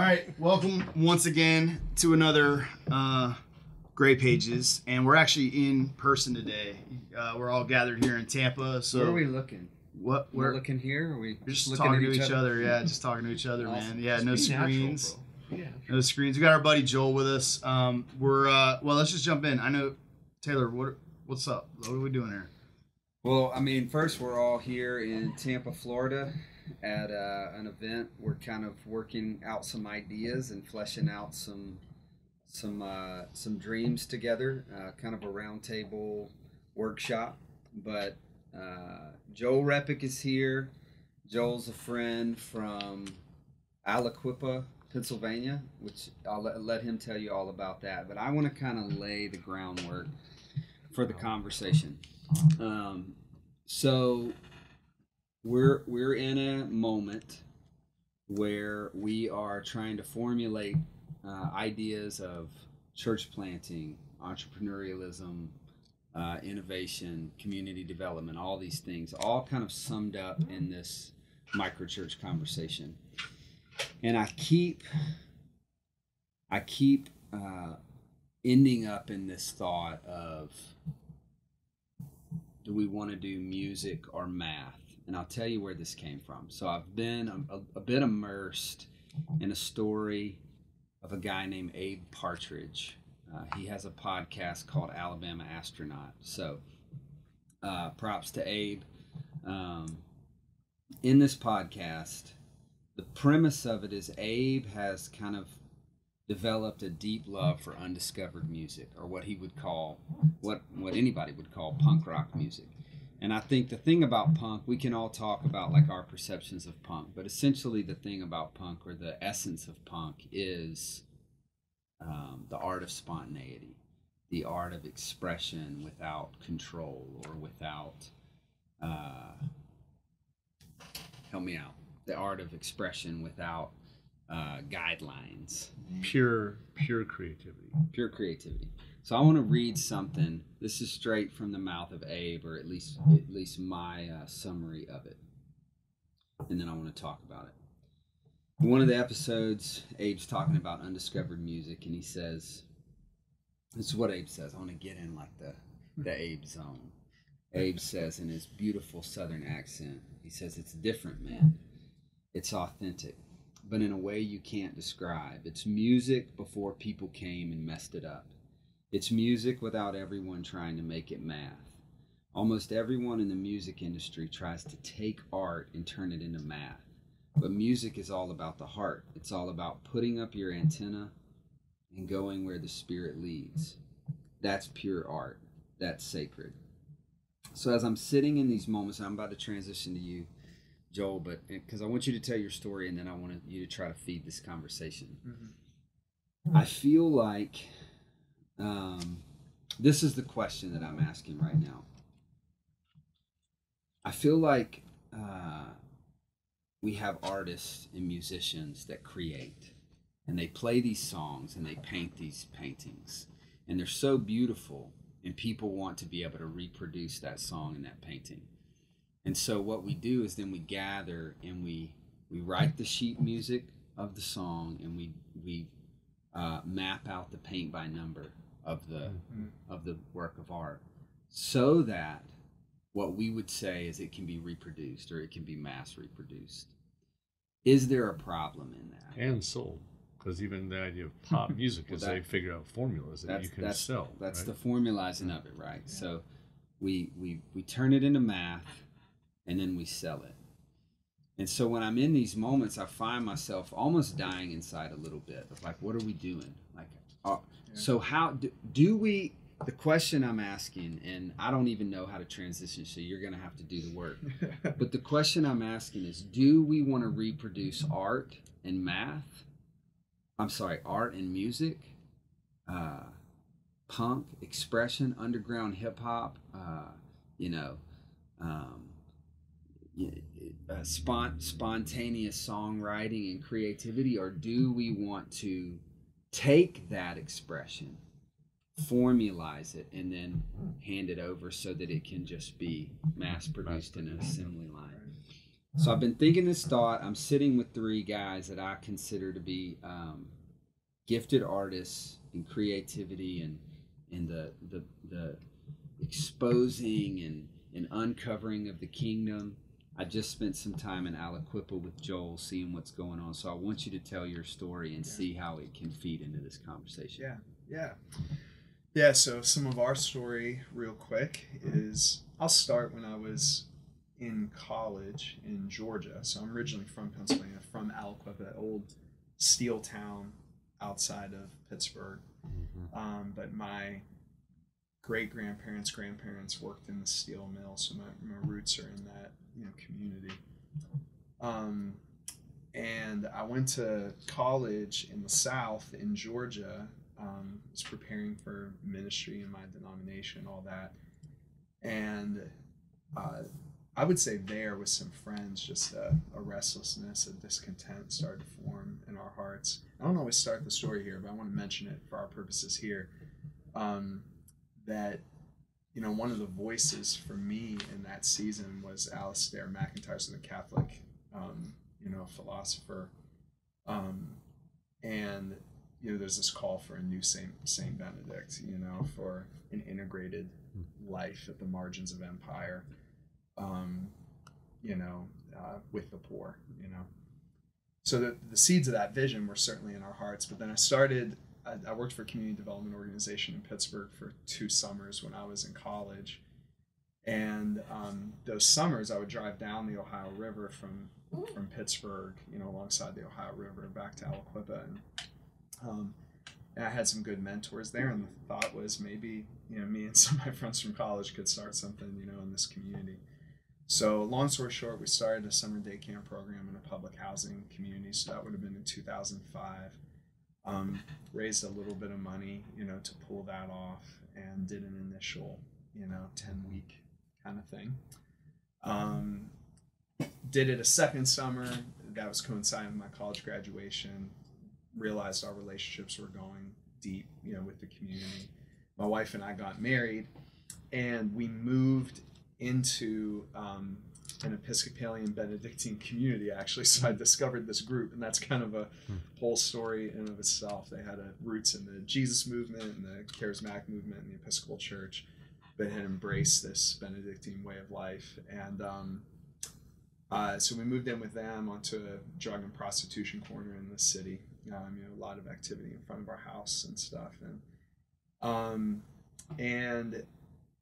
All right, welcome once again to another uh, Gray Pages, and we're actually in person today. Uh, we're all gathered here in Tampa. So Where are we looking? what? We're We're looking here. Are we just looking talking at to each other. Yeah, just talking to each other, man. Yeah, no Just natural, screens. bro. Yeah. No screens. We got our buddy Joel with us. Um, we're uh, well. Let's just jump in. I know Taylor. What what's up? What are we doing here? Well, I mean, first we're all here in Tampa, Florida, at uh, an event. We're kind of working out some ideas and fleshing out some some uh, some dreams together. Uh, kind of a roundtable workshop. But uh, Joel Repic is here. Joel's a friend from Aliquippa, Pennsylvania, which I'll let, let him tell you all about that. But I want to kind of lay the groundwork for the conversation. Um, so we're we're in a moment where we are trying to formulate uh, ideas of church planting, entrepreneurialism, uh, innovation, community development, all these things, all kind of summed up in this micro church conversation. And I keep I keep uh, ending up in this thought of do we want to do music or math? And I'll tell you where this came from. So I've been a, a, bit immersed in a story of a guy named Abe Partridge. Uh, he has a podcast called Alabama Astronaut. So uh, props to Abe. Um, in this podcast, the premise of it is Abe has kind of developed a deep love for undiscovered music or what he would call what what anybody would call punk rock music and i think the thing about punk we can all talk about like our perceptions of punk but essentially the thing about punk or the essence of punk is um, the art of spontaneity the art of expression without control or without uh, help me out the art of expression without uh, guidelines Pure, pure creativity. pure creativity. So I want to read something. This is straight from the mouth of Abe, or at least at least my uh, summary of it, and then I want to talk about it. One of the episodes, Abe's talking about undiscovered music, and he says, "This is what Abe says." I want to get in like the the Abe zone. Abe says in his beautiful Southern accent, he says, "It's different, man. It's authentic." but in a way you can't describe. It's music before people came and messed it up. It's music without everyone trying to make it math. Almost everyone in the music industry tries to take art and turn it into math. But music is all about the heart. It's all about putting up your antenna and going where the spirit leads. That's pure art. That's sacred. So as I'm sitting in these moments, I'm about to transition to you. Joel, but eh, because I want you to tell your story and then I want you to try to feed this conversation. Mm-hmm. I feel like um, this is the question that I'm asking right now. I feel like uh, we have artists and musicians that create and they play these songs and they paint these paintings and they're so beautiful and people want to be able to reproduce that song and that painting. And so what we do is then we gather and we we write the sheet music of the song and we we uh, map out the paint by number of the mm. Mm. of the work of art so that what we would say is it can be reproduced or it can be mass reproduced. Is there a problem in that? And sold. Because even the idea of pop music Well, is that- they figure out formulas that you can that's sell. that's right? the formalizing of it, right? So we we we turn it into math and then we sell it. And so when I'm in these moments, I find myself almost dying inside a little bit of like, what are we doing? Like, uh, so how do, do we? The question I'm asking, and I don't even know how to transition, so you're going to have to do the work. But the question I'm asking is, do we want to reproduce art and math? I'm sorry, art and music, uh, punk, expression, underground hip hop, uh, you know, um, uh, spont- spontaneous songwriting and creativity, or do we want to take that expression, formalize it, and then hand it over so that it can just be mass produced in an assembly line? So I've been thinking this thought. I'm sitting with three guys that I consider to be um, gifted artists in creativity and in the the the exposing and and uncovering of the kingdom. I just spent some time in Aliquippa with Joel, seeing what's going on. So I want you to tell your story and Yeah. see how it can feed into this conversation. Yeah, yeah, yeah. So some of our story, real quick, is I'll start when I was in college in Georgia. So I'm originally from Pennsylvania, from Aliquippa, that old steel town outside of Pittsburgh. Um, but my great grandparents, grandparents worked in the steel mill, so my, my roots are in that you know community. Um, and I went to college in the South in Georgia. Um, was preparing for ministry in my denomination, all that, and uh, I would say there with some friends, just a, a restlessness, a discontent started to form in our hearts. I don't always start the story here, but I want to mention it for our purposes here. Um, that you know, one of the voices for me in that season was Alasdair MacIntyre, so the Catholic, um, you know, philosopher. Um, and you know, there's this call for a new Saint Saint Benedict, you know, for an integrated life at the margins of empire. Um, you know, uh, with the poor, you know. So the, the seeds of that vision were certainly in our hearts. But then I started, I, I worked for a community development organization in Pittsburgh for two summers when I was in college. And um, those summers, I would drive down the Ohio River from from Pittsburgh, you know, alongside the Ohio River back to Aliquippa, and, um, and I had some good mentors there. And the thought was maybe you know me and some of my friends from college could start something, you know, in this community. So, long story short, we started a summer day camp program in a public housing community. So that would have been in 2005. Um, raised a little bit of money, you know, to pull that off, and did an initial, you know, 10 week kind of thing. Um, did it a second summer. That was coinciding with my college graduation. Realized our relationships were going deep, you know, with the community. My wife and I got married, and we moved into um, an Episcopalian Benedictine community actually. So I discovered this group, and that's kind of a whole story in and of itself. They had a roots in the Jesus movement and the Charismatic movement and the Episcopal Church, but had embraced this Benedictine way of life. And um, uh, so we moved in with them onto a drug and prostitution corner in the city. Um, you know, a lot of activity in front of our house and stuff, and um, and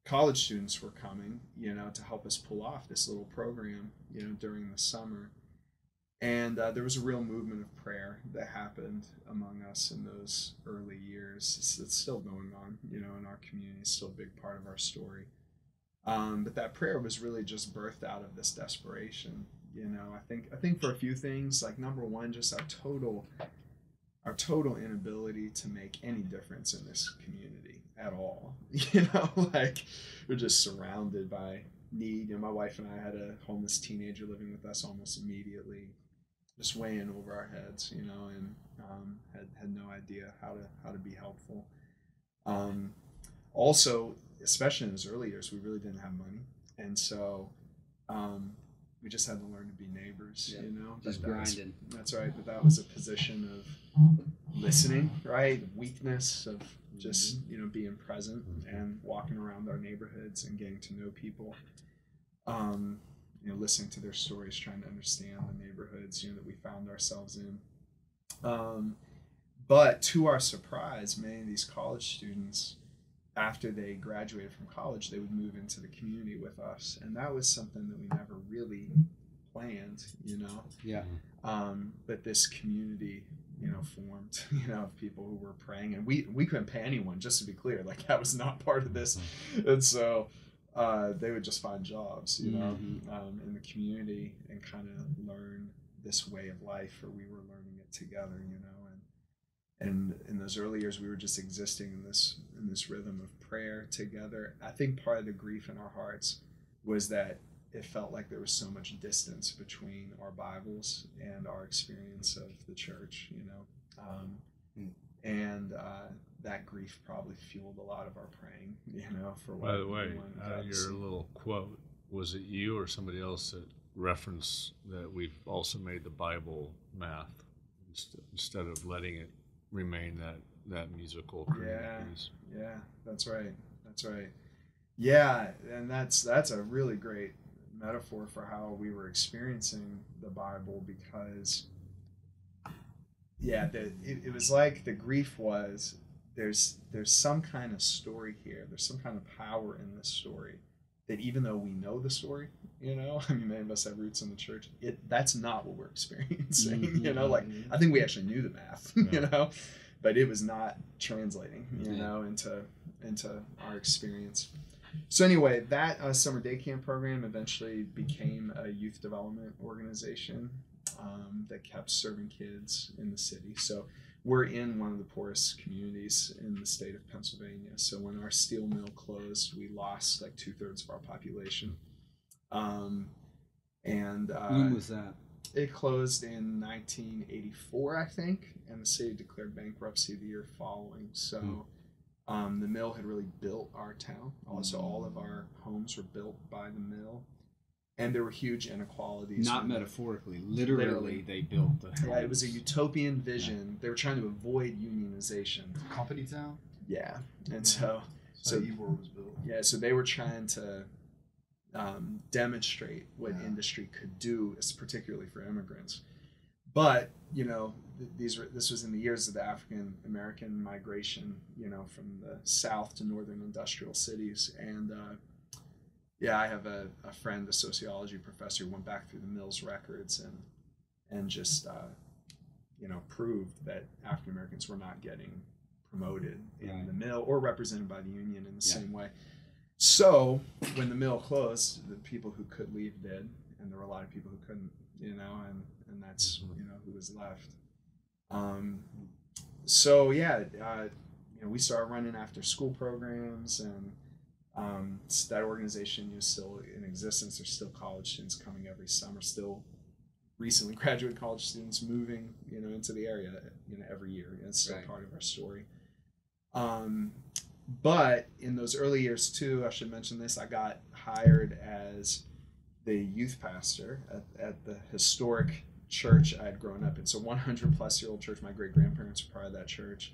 college students were coming, you know, to help us pull off this little program, you know, during the summer. And uh, there was a real movement of prayer that happened among us in those early years. It's, it's still going on, you know, in our community. It's still a big part of our story. Um, but that prayer was really just birthed out of this desperation. You know, I think I think for a few things, like number one, just our total our total inability to make any difference in this community at all. You know, like we're just surrounded by need. You know, my wife and I had a homeless teenager living with us almost immediately, just way in over our heads. You know, and um, had had no idea how to how to be helpful. Um, also, especially in those early years, we really didn't have money, and so um, we just had to learn to be neighbors. Yeah, You know, Just That was- grinding. that's right. But that was a position of listening, right? Weakness of just you know being present and walking around our neighborhoods and getting to know people. Um, you know, listening to their stories, trying to understand the neighborhoods you know that we found ourselves in. Um, but to our surprise, many of these college students, after they graduated from college, they would move into the community with us, and that was something that we never really planned. You know, Yeah. um, but this community you know formed you know of people who were praying. And we we couldn't pay anyone just to be clear like that was not part of this. And so uh, they would just find jobs you know Mhm. um, in the community and kind of learn this way of life or we were learning it together you know and and in those early years we were just existing in this in this rhythm of prayer together. I think part of the grief in our hearts was that it felt like there was so much distance between our Bibles and our experience of the church, you know. Um, Mm. and uh, that grief probably fueled a lot of our praying, you know, for what By the way, uh, your little quote was it you or somebody else that reference that we've also made the Bible math instead of letting it remain that that musical Yeah. piece. Yeah, that's right. That's right. Yeah, and that's that's a really great metaphor for how we were experiencing the Bible because yeah, the, it, it was like the grief was there's there's some kind of story here. There's some kind of power in this story that even though we know the story, you know, I mean, many of us have roots in the church. It that's not what we're experiencing. You know, like mm-hmm. I think we actually knew the math, you know, but it was not translating, you Yeah. know, into into our experience. So anyway, that uh, summer day camp program eventually became a youth development organization um, that kept serving kids in the city. So we're in one of the poorest communities in the state of Pennsylvania. So when our steel mill closed, we lost like two thirds of our population. Um, and uh, When was that? it closed in 1984, I think, and the city declared bankruptcy the year following. So Hmm. Um, the mill had really built our town. Also, all of our homes were built by the mill, and there were huge inequalities. Not metaphorically, literally, Literally. they built the. Yeah, it was a utopian vision. They were trying to avoid unionization. Company Town. Yeah, and so So So- Ybor was built. yeah, so they were trying to um, demonstrate what Yeah. industry could do, particularly for immigrants. But you know, th- these were this was in the years of the African American migration, you know, from the south to northern industrial cities, and uh, yeah, I have a, a friend, a sociology professor, who went back through the Mills records and and just uh, you know proved that African Americans were not getting promoted in Right. the mill or represented by the union in the Yeah. same way. So when the mill closed, the people who could leave did, and there were a lot of people who couldn't, you know, and and that's Mhm. you know who was left. Um, so yeah, uh, you know, we started running after school programs, and um, that organization is still in existence. There's still college students coming every summer, still recently graduate college students moving, you know, into the area, you know, every year. It's still Right. part of our story. Um, but in those early years too, I should mention this. I got hired as the youth pastor at, at the historic church I had grown up in. So 100 plus year old church. My great grandparents were part of that church.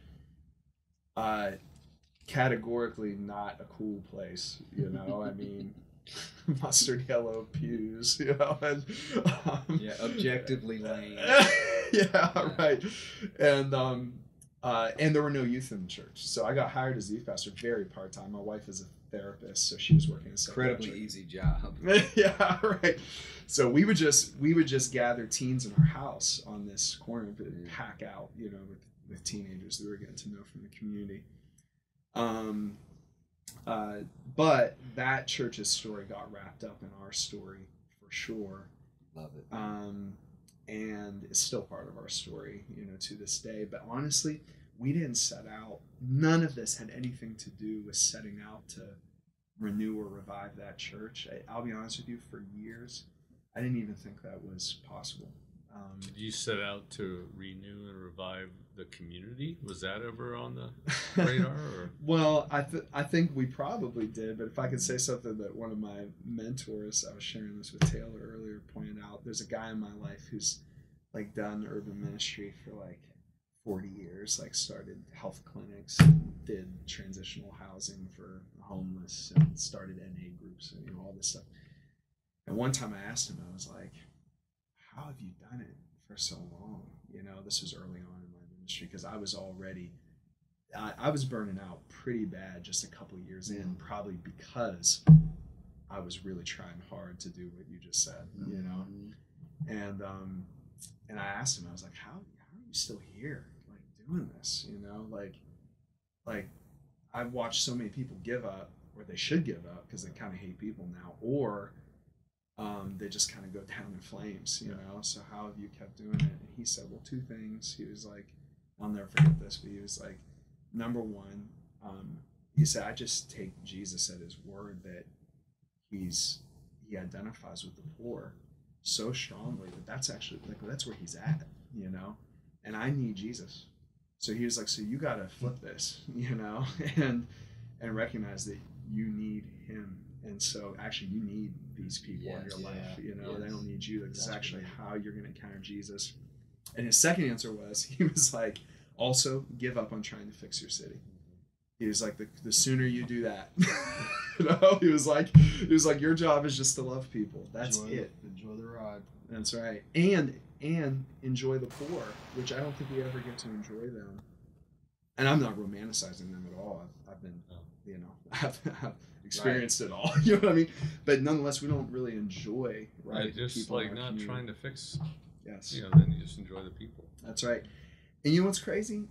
Uh, categorically not a cool place. You know, I mean, mustard yellow pews. You know, and um, Yeah, objectively lame. yeah, right. And um, uh, and there were no youth in the church, so I got hired as the youth pastor, very part time. My wife is a therapist, so she was working as a Incredibly easy job. yeah, right. So we would just we would just gather teens in our house on this corner, and Yeah. pack out, you know, with with teenagers that we were getting to know from the community. Um, uh, but that church's story got wrapped up in our story for sure Love it. um, and it's still part of our story, you know, to this day. But honestly, we didn't set out. None of this had anything to do with setting out to renew or revive that church. I, I'll be honest with you, for years, I didn't even think that was possible. Um, Did you set out to renew and revive the community? Was that ever on the radar? Or Well, I th- I think we probably did, but if I could say something that one of my mentors, I was sharing this with Taylor earlier, pointed out. There's a guy in my life who's like done urban ministry for like 40 years, like started health clinics, and did transitional housing for homeless, and started NA groups, and you know all this stuff. And one time I asked him, I was like, "How have you done it for so long?" You know, this was early on in my ministry because I was already I, I was burning out pretty bad just a couple years in, probably because I was really trying hard to do what you just said, you know. And um, and I asked him, I was like, how how are you still here, doing this, you know, like like I've watched so many people give up, or they should give up because they kind of hate people now, or um, they just kind of go down in flames, you know. So how have you kept doing it? And he said, well, two things. He was like, I'll never forget this, but he was like, number one, um, he said, I just take Jesus at his word that he's he identifies with the poor so strongly that that's actually like that's where he's at, you know. And I need Jesus. So he was like, so you got to flip this, you know, and and recognize that you need him And so actually you need these people in Yes. your life. You know, they don't need you. This is That's actually how you're gonna encounter Jesus. And his second answer was he was like, also give up on trying to fix your city. He was like, the, the sooner you do that, you know, he was like, he was like, your job is just to love people. That's enjoy it. The, enjoy the ride. That's right. And and enjoy the poor, which I don't think we ever get to enjoy them. And I'm not romanticizing them at all. I've, I've been, you know, I've, I've experienced it all. You know what I mean? But nonetheless, we don't really enjoy right. Right, just like not community. trying to fix, Yes, you know, then you just enjoy the people. that's right. And you know what's crazy?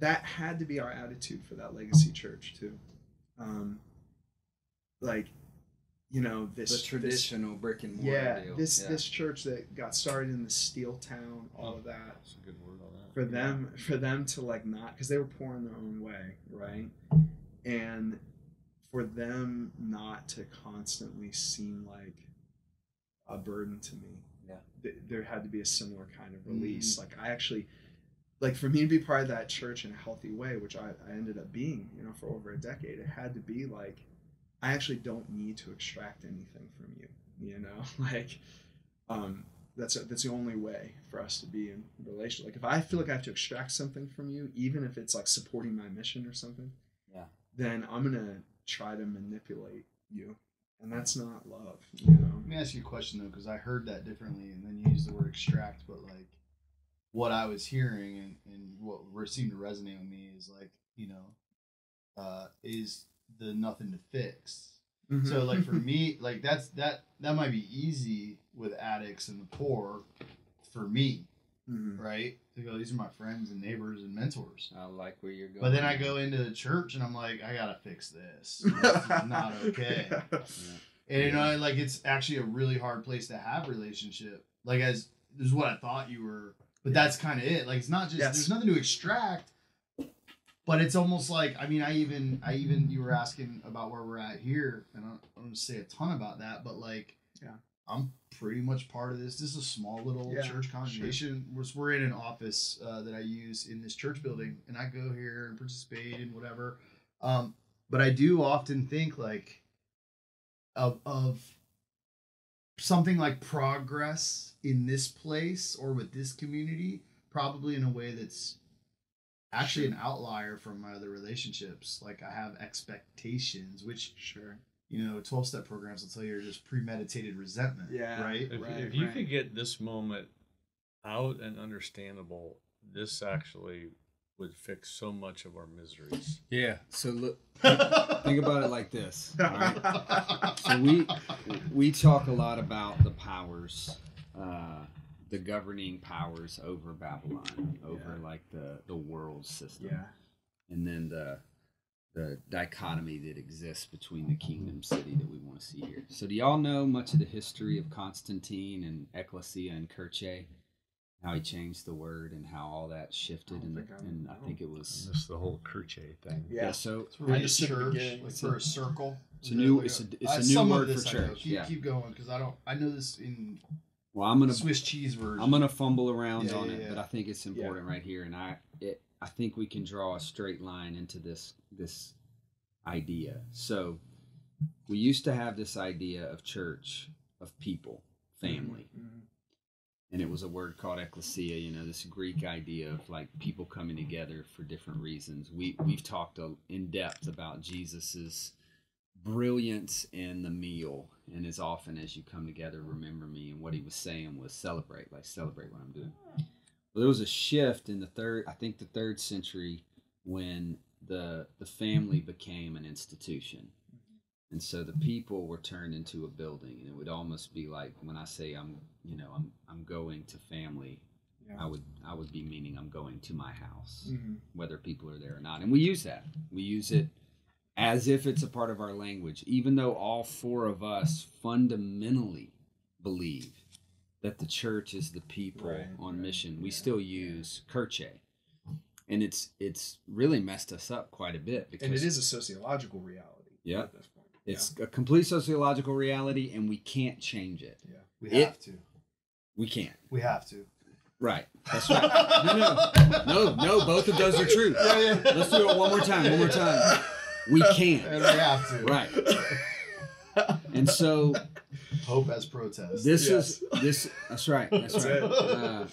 That had to be our attitude for that legacy church too. Um, like, you know, this the this- traditional brick and mortar yeah, deal. this yeah. this church that got started in the steel town, all of that. That's a good word on that. For them, for them to like not, because they were pouring their own way, right? And for them not to constantly seem like a burden to me. Yeah. th- there had to be a similar kind of release. Like I actually, like for me to be part of that church in a healthy way, which I, I ended up being, you know, for over a decade, it had to be like, I actually don't need to extract anything from you, you know, like, um, that's that's the only way for us to be in relation. Like if I feel like I have to extract something from you, even if it's like supporting my mission or something, Yeah. then I'm gonna try to manipulate you, and that's not love, you know. Let me ask you a question though, because I heard that differently, and then you used the word extract, but like what I was hearing and, and what seemed to resonate with me is like you know, uh, is the nothing to fix. So like for me, like that's that that might be easy with addicts and the poor, for me, Mhm. right? To go, these are my friends and neighbors and mentors. I like where you're going. But then I go into the church and I'm like, I gotta fix this. This is not okay. And you know, like it's actually a really hard place to have relationship. Like as this is what I thought you were, but that's kind of it. Like it's not just Yes. there's nothing to extract, but it's almost like I mean I even I even you were asking about where we're at here, and I don't, I don't say a ton about that, but like Yeah. I'm pretty much part of this. This is a small little Yeah, church congregation. We're, we're in an office uh, that I use in this church building, and I go here and participate in whatever. Um, but I do often think like of of something like progress in this place or with this community, probably in a way that's actually an outlier from my other relationships. Like I have expectations, which Sure. you know, twelve step programs will tell you are just premeditated resentment. Yeah. Right. If, Right, if you right. could get this moment out and understandable, this actually would fix so much of our miseries. yeah. So look, think about it like this. All right. So we we talk a lot about the powers, uh, the governing powers over Babylon, over like the the world system, Yeah. and then the the dichotomy that exists between the kingdom city that we want to see here. So do y'all know much of the history of Constantine and Ecclesia and Kirche? How he changed the word and how all that shifted, I and, think I- and I I think it was This the whole Kirche thing. Yeah. So It's really a the church, like it's for a- a circle. It's a new- it's a- it's a new word for this church, Keep, yeah. keep going because I don't. I know this in well, I'm gonna Swiss cheese version. I'm gonna fumble around Yeah, on yeah, it, yeah. but I think it's important right here, and I it I think we can draw a straight line into this this idea. So we used to have this idea of church, of people, family, Mhm. and it was a word called ecclesia. You know, this Greek idea of like people coming together for different reasons. We we've talked in depth about Jesus's brilliance in the meal and as often as you come together remember me and what he was saying was celebrate like celebrate what i'm doing well there was a shift in the third i think the third century when the the family became an institution and so the people were turned into a building and it would almost be like when i say i'm you know i'm i'm going to family Yeah. i would i would be meaning i'm going to my house Mhm. whether people are there or not. And we use that. We use it as if it's a part of our language, even though all four of us fundamentally believe that the church is the people Right, on right, mission. We yeah, still use Kirche. And it's it's really messed us up quite a bit because And it is a sociological reality. Yeah. At this point. it's a complete sociological reality and we can't change it. Yeah. we it- have to. We can't. We have to. Right. That's right. No, no. No, no, both of those are true. Yeah, yeah. Let's do it one more time. One more time. We can't. we have to. Right. And so Hope as protest. this Yes. is this. That's right. That's, That's right. it. Uh,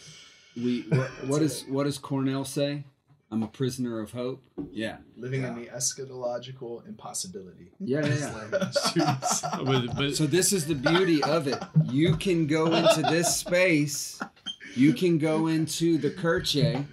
we what, what That's is what does Cornel say? I'm a prisoner of hope. Yeah. Living in the eschatological impossibility. Yeah, yeah, yeah. Shoes. but, but So this is the beauty of it. You can go into this space. You can go into the Kirche,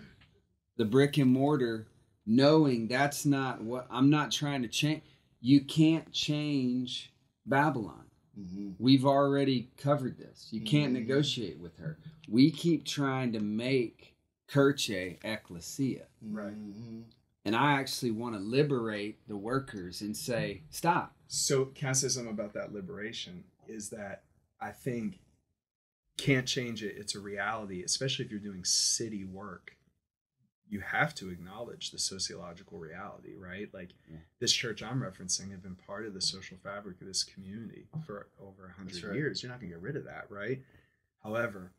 the brick and mortar, knowing that's not what I'm not trying to change. You can't change Babylon. Mhm. We've already covered this. You can't Mhm. negotiate with her. We keep trying to make Kirche ecclesia. Right. Mhm. And I actually want to liberate the workers and say, stop. So, can I say something about that liberation? Is that I think can't change it. It's a reality, especially if you're doing city work. You have to acknowledge the sociological reality, right? Like Yeah. this church I'm referencing have been part of the social fabric of this community for over a hundred right. years. You're not gonna get rid of that, right? However,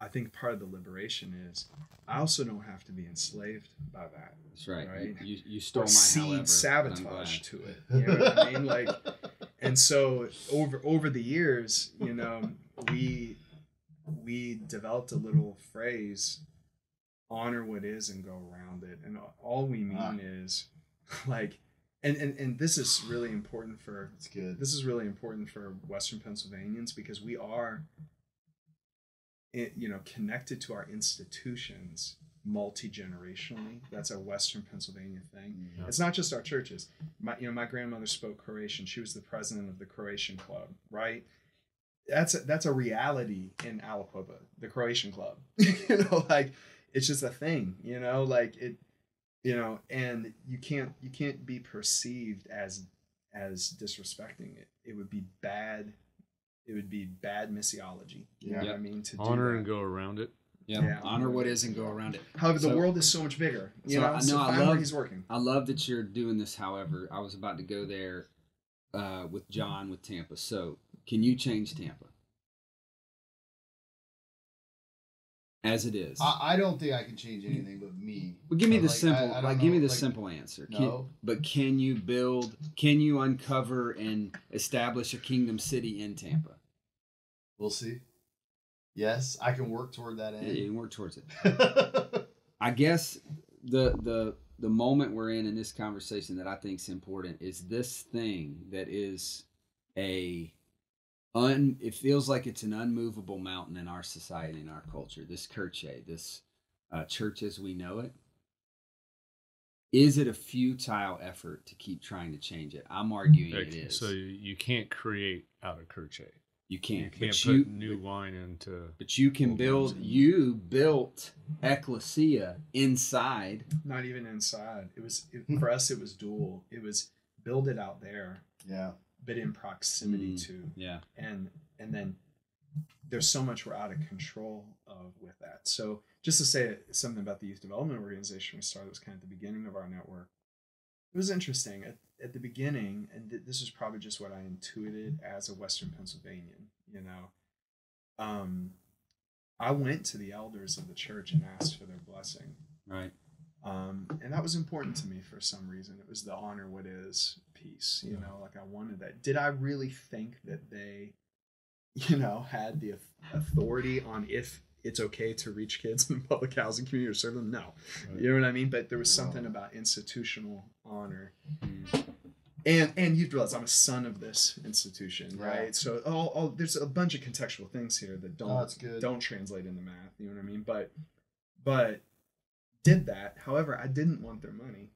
I think part of the liberation is I also don't have to be enslaved by that. That's right. Right. You, you, you stole or my seed however, sabotage to it. You know what I mean? Like, and so over over the years, you know, we we developed a little phrase, honor what is and go around it, and all we mean Ah. is, like, and, and and this is really important for That's good. this is really important for Western Pennsylvanians because we are, i- you know, connected to our institutions multi generationally. That's a Western Pennsylvania thing. Mhm. It's not just our churches. My, you know, my grandmother spoke Croatian. She was the president of the Croatian Club, right? That's a, that's a reality in Aliquippa, the Croatian Club. you know, like it's just a thing. You know, like it. You know, and you can't you can't be perceived as as disrespecting it. It would be bad. It would be bad missiology. You know what I mean? To honor that. and go around it. Yep. Yeah. Honor what is and go around it. However, the world is so much bigger. You So, know, I so know, I love- he's working. I love that you're doing this. However, I was about to go there uh, with John with Tampa. So, can you change Tampa as it is? I, I don't think I can change anything but me. well, give me But, the like, simple. I- I like, give me the like, simple answer. Can- No. but can you build? Can you uncover and establish a kingdom city in Tampa? We'll see. Yes, I can work toward that Yeah, you end. work towards it. I guess the the the moment we're in in this conversation that I think is important is this thing that is a un it feels like it's an unmovable mountain in our society in our culture this kirche this uh, church as we know it is it a futile effort to keep trying to change it i'm arguing it is So you, you can't create out of Kirche. you can't You can't but put you new wine into. but you can build ones. you built ecclesia inside Not even inside. It was it, for us. It was dual. It was build it out there, yeah. But in proximity Mm. to, yeah and and then there's so much we're out of control of with that. So just to say something about the youth development organization we started was kind of the beginning of our network. It was interesting at, at the beginning, and th- this is probably just what I intuited as a Western Pennsylvanian. You know, um, I went to the elders of the church and asked for their blessing. right um, and that was important to me for some reason. It was the honor what is piece, you know, like I wanted that. Did I really think that they, you know, had the authority on if it's okay to reach kids in the public housing community or serve them? No, you know what I mean. But there was something about institutional honor, Mm. and and you realize I'm a son of this institution, Yeah. right? So oh, oh, there's a bunch of contextual things here that don't Oh, don't translate into math. You know what I mean? But but did that. However, I didn't want their money.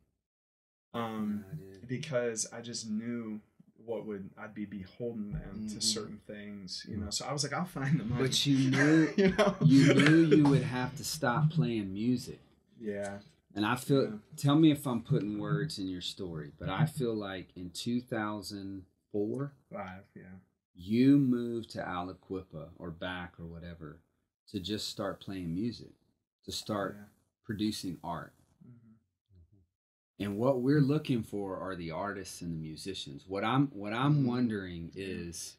Um, because I just knew what would I'd be beholden them to Mhm. certain things. You know, so I was like, I'll find the money. But you knew you know, you knew you would have to stop playing music. yeah, And I feel Yeah. tell me if I'm putting words in your story, but I feel like in 2004 five, yeah, you moved to Aliquippa or back or whatever to just start playing music, to start yeah. producing art. And what we're looking for are the artists and the musicians. What I'm what I'm Mm. wondering is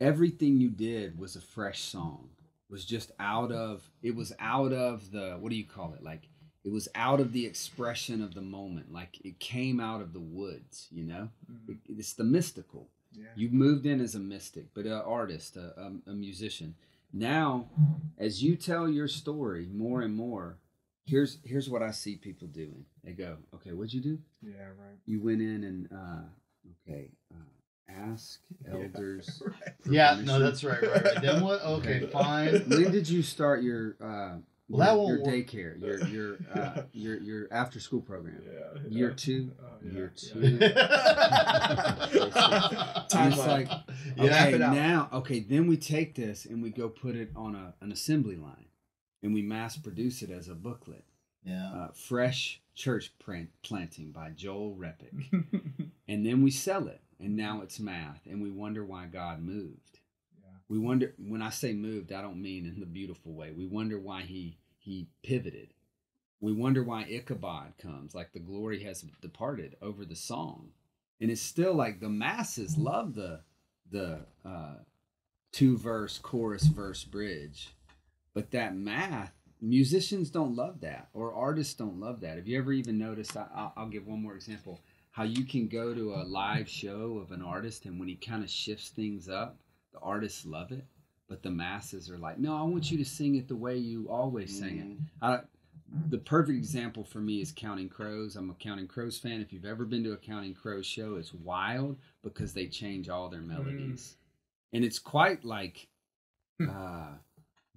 everything you did was a fresh song. Was just out of it was out of the what do you call it? Like it was out of the expression of the moment like it came out of the woods you know Mhm. It- it's the mystical Yeah. you moved in as a mystic but an artist a, a, a musician now as you tell your story more and more here's here's what i see people doing they go okay what'd you do Yeah. Right. you went in and uh okay uh, ask elders Right. Yeah, no, that's right, right, right. Then what? Okay, fine. when did you start your uh Well, that your, won't your work. daycare your your uh, your your after school program Yeah. year two Oh, yeah, year two Time it's like okay it now okay then we take this and we go put it on a, an assembly line and we mass produce it as a booklet. Yeah. uh, fresh church print planting by joel repic. And then we sell it and now it's math and we wonder why god moved. Yeah. we wonder when i say moved i don't mean in the beautiful way. We wonder why he he pivoted. We wonder why ichabod comes like the glory has departed over the song. And it's still like the masses love the the uh two verse chorus verse bridge but that math musicians don't love that or artists don't love that have you ever even noticed I, I'll, I'll give one more example how you can go to a live show of an artist and when he kind of shifts things up the artists love it but the masses are like no i want you to sing it the way you always sang it mm-hmm. I, the perfect example for me is Counting Crows. I'm a Counting Crows fan. If you've ever been to a Counting Crows show, it's wild because they change all their mm. melodies. And it's quite like hmm. uh,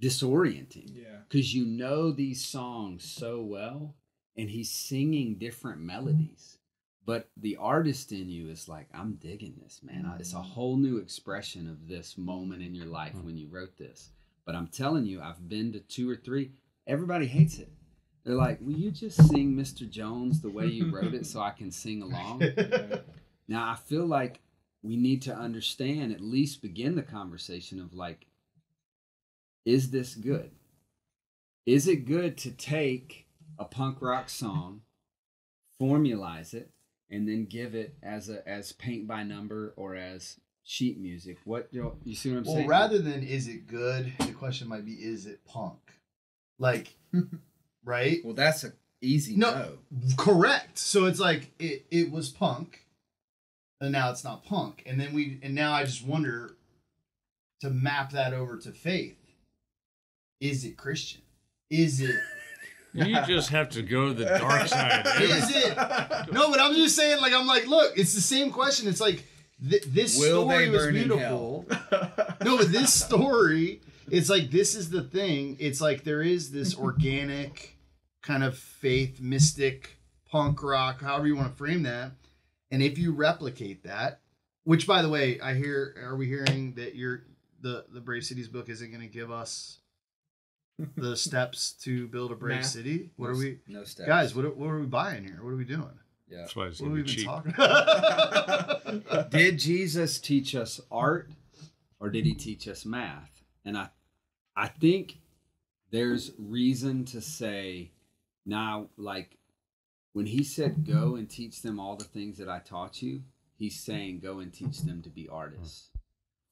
disorienting Yeah. because you know these songs so well and he's singing different melodies. But the artist in you is like, I'm digging this, man. I- It's a mm. whole new expression of this moment in your life hmm. when you wrote this. But I'm telling you, I've been to two or three. Everybody hates it. They're like, Will you just sing Mr. Jones the way you wrote it so I can sing along? Now I feel like we need to understand, at least begin the conversation of like, is this good? Is it good to take a punk rock song, formalize it, and then give it as a as paint by number or as sheet music? What you you see what I'm Well, saying? rather than is it good, the question might be is it punk? Like, right? well, that's a easy No. no. Correct. So it's like it, it was punk, and now it's not punk. And then we and now I just wonder to map that over to faith. Is it Christian? Is it You just have to go to the dark side. is it no, but I'm just saying, like, I'm like, look, it's the same question. It's like th- this Will story was beautiful. no, but this story, it's like this is the thing. It's like there is this organic kind of faith, mystic, punk rock, however you want to frame that. And if you replicate that, which by the way, I hear are we hearing that you're the the Brave Cities book isn't going to give us the steps to build a brave Nah. city? What are we No steps, guys, what are, what are we buying here? What are we doing? Yeah. That's why it's What are we be even cheap. talking about? did Jesus teach us art or did he teach us math? And I I think there's reason to say now like when he said go and teach them all the things that I taught you, he's saying go and teach them to be artists.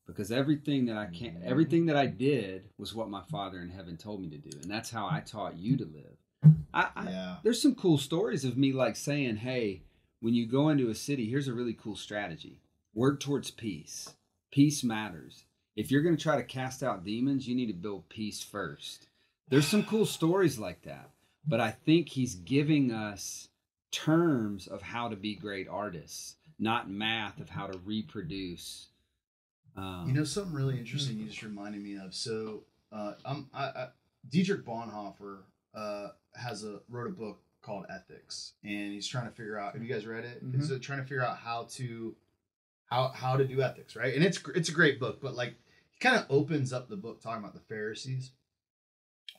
Because everything that I can everything that I mm. did was what my father in heaven told me to do. And that's how I taught you to live. I, I yeah. there's some cool stories of me like saying, hey, when you go into a city, here's a really cool strategy. Work towards peace. Peace matters. If you're going to try to cast out demons, you need to build peace first. There's some cool stories like that. But I think he's giving us terms of how to be great artists, not math of how to reproduce. Um, You know something really interesting you just reminded me of. So, uh, I'm I, I, Dietrich Bonhoeffer uh, has a wrote a book called Ethics, and he's trying to figure out. Have you guys read it? Mhm. He's uh, trying to figure out how to how how to do ethics, right? And it's gr- it's a great book, but like he kind of opens up the book talking about the Pharisees,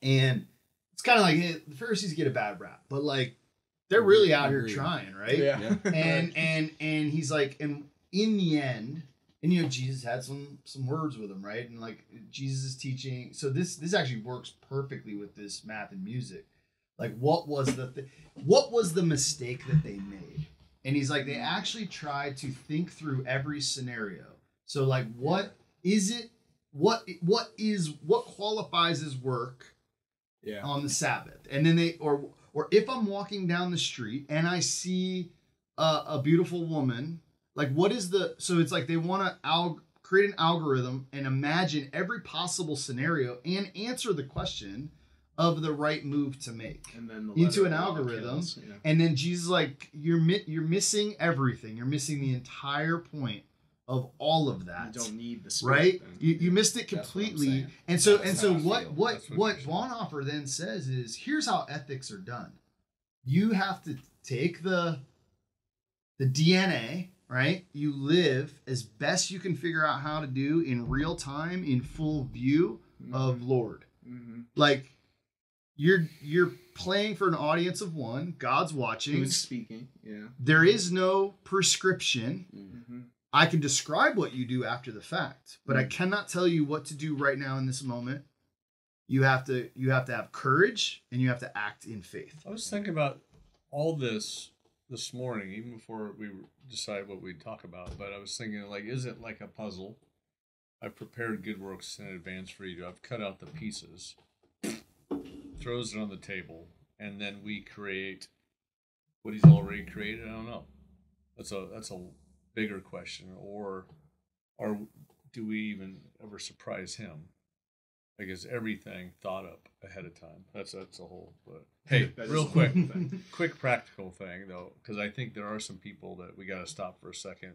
and it's kind of like eh, the Pharisees get a bad rap, but like they're really out here trying, right? Yeah. Yeah. and and and he's like and in the end and you know jesus had some some words with him right? And like jesus is teaching. So this this actually works perfectly with this math and music. Like what was the th- what was the mistake that they made? And he's like they actually tried to think through every scenario. So like what is it what what is what qualifies as work yeah. on the Sabbath, and then they or or if I'm walking down the street and I see a, a beautiful woman, like what is the so it's like they want to al- create an algorithm and imagine every possible scenario and answer the question of the right move to make. And then the Into an algorithm, kills, yeah. And then Jesus is like you're mi- you're missing everything. You're missing the entire point of all of that. You don't need the right? You, you missed it That's what I'm completely. And so That's and so what what what what. Bonhoeffer then says is here's how ethics are done. You have to take the the DNA, right? You live as best you can figure out how to do in real time in full view of Lord. Mhm. Like you're you're playing for an audience of one, God's watching. who's speaking? Yeah. There is no prescription. hmm I can describe what you do after the fact, but I Mm. cannot tell you what to do right now in this moment. You have to you have to have courage and you have to act in faith. I was thinking about all this this morning, even before we decide what we'd talk about. But I was thinking, like, is it like a puzzle? I've prepared good works in advance for you. I've cut out the pieces, throws it on the table, and then we create what he's already created. I don't know. That's a that's a bigger question. Or, or do we even ever surprise him? Like, is everything thought up ahead of time? That's that's a whole. But hey, real quick, quick practical thing though, because I think there are some people that we got to stop for a second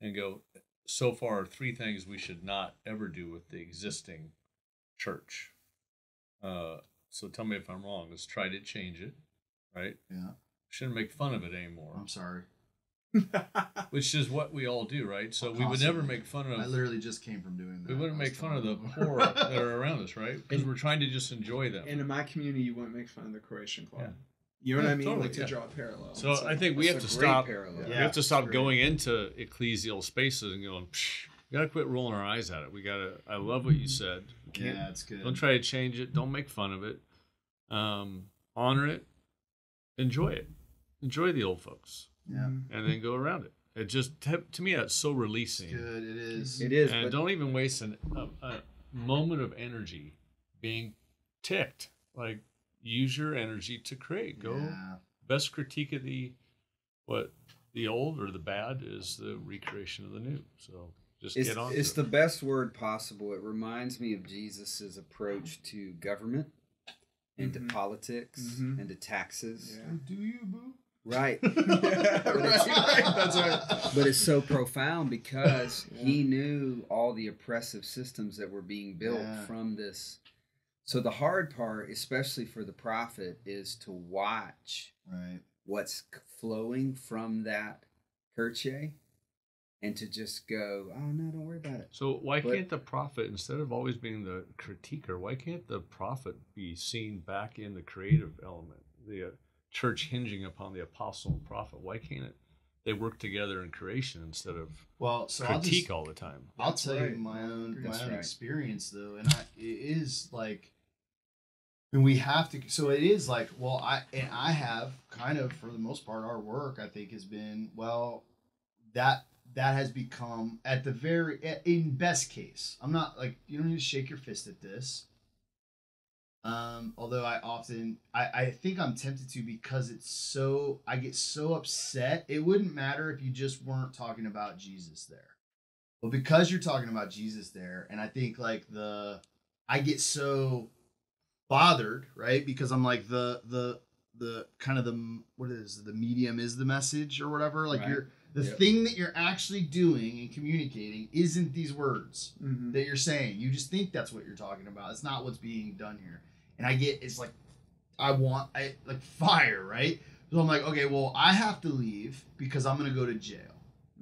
and go. So far, three things we should not ever do with the existing church. Uh, so tell me if I'm wrong. Let's try to change it, right? Yeah, Shouldn't make fun of it anymore, I'm sorry. which is what we all do, right? So we would never make fun of. I literally just came from doing that. We wouldn't make fun of the telling poor that are around us, right? Because we're trying to just enjoy them. And in my community, you wouldn't make fun of the Croatian club. Yeah. You know what Yeah, I mean? totally, like to yeah. draw a parallel. So It's I like- think we have That's to a great stop. parallel. We have to stop great. going into ecclesial spaces and going. Psh, we gotta quit rolling our eyes at it. We gotta. I love what you said. Can't- Yeah, that's good. Don't try to change it. Don't make fun of it. Um, honor it. Enjoy it. Enjoy the old folks, Yeah, Mhm. and then go around it. It just to to me that's so it's releasing. good. It is. It is, and but don't even waste an, a, a moment of energy being ticked. Like use your energy to create. Go Yeah. best critique of the what the old or the bad is the recreation of the new. So just it's, get on. it's to the it. best word possible. It reminds me of Jesus's approach to government and Mhm. to politics Mhm. and to taxes. Yeah. Do you boo? Right. yeah, right. That's right. But it's so profound because Yeah. he knew all the oppressive systems that were being built Yeah. from this. So the hard part, especially for the prophet, is to watch Right. what's flowing from that kirche and to just go, oh no, don't worry about it. So why But- can't the prophet, instead of always being the critiquer, why can't the prophet be seen back in the creative element? The uh, church hinging upon the apostle and prophet. Why can't it? They work together in creation instead of Well, so I'll critique just, all the time. I'll That's tell right. you my own my That's own right. experience though, and I, it is like, and we have to. So it is like, well, I and I have kind of for the most part our work I think has been well, that that has become at the very in best case. I'm not like you don't need to shake your fist at this. Um, although I often I, I think I'm tempted to because it's so I get so upset. It wouldn't matter if you just weren't talking about Jesus there. But because you're talking about Jesus there, and I think like the I get so bothered, right? Because I'm like the the the kind of the what is the medium is the message or whatever. Like Right. you're the Yep. thing that you're actually doing and communicating isn't these words Mhm. that you're saying. You just think that's what you're talking about. It's not what's being done here. And I get it's like I want I like fire, right? So I'm like, okay, well, I have to leave because I'm gonna go to jail.